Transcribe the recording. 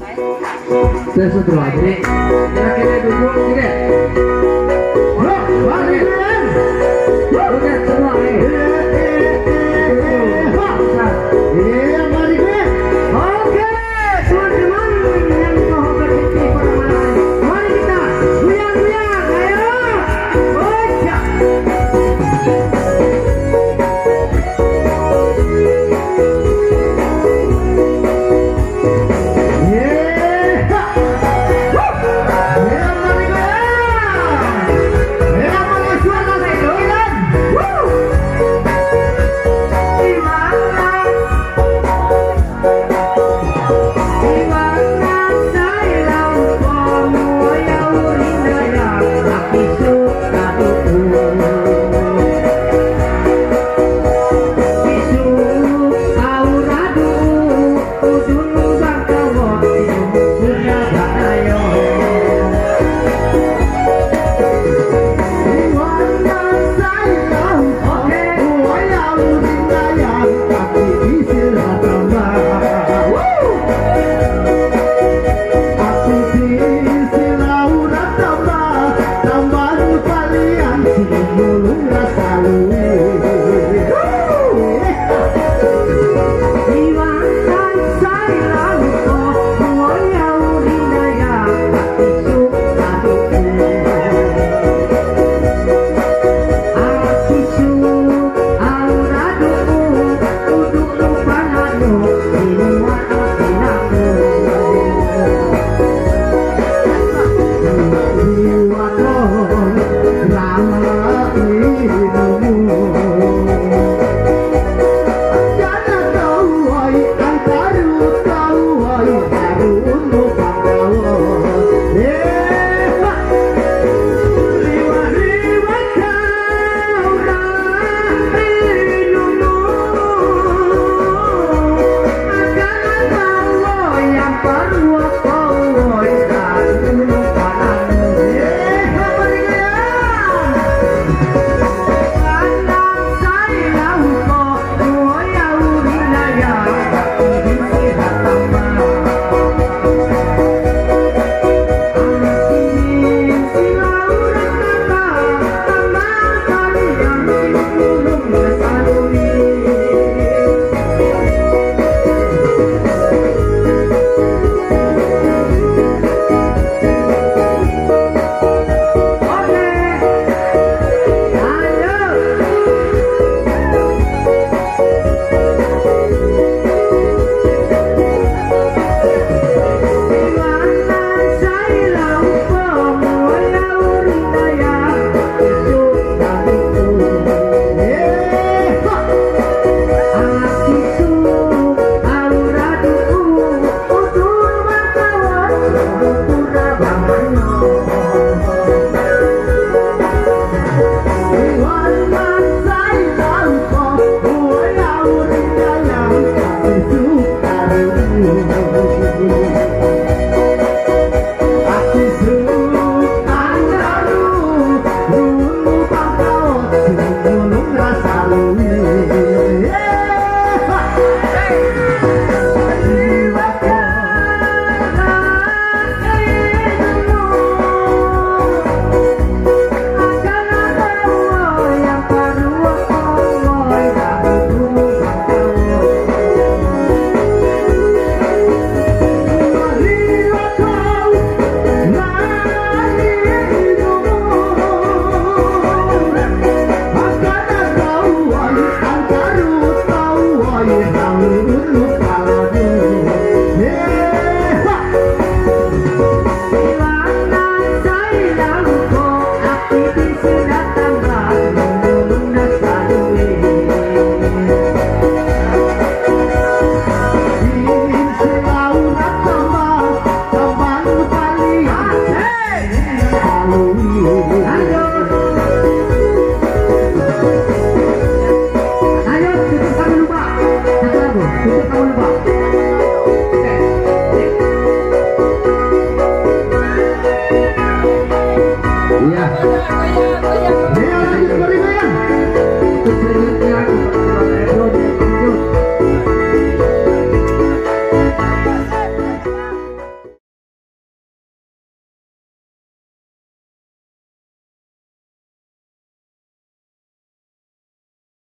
来，再坐过来，这里，你们，你们，等我，你。yeah.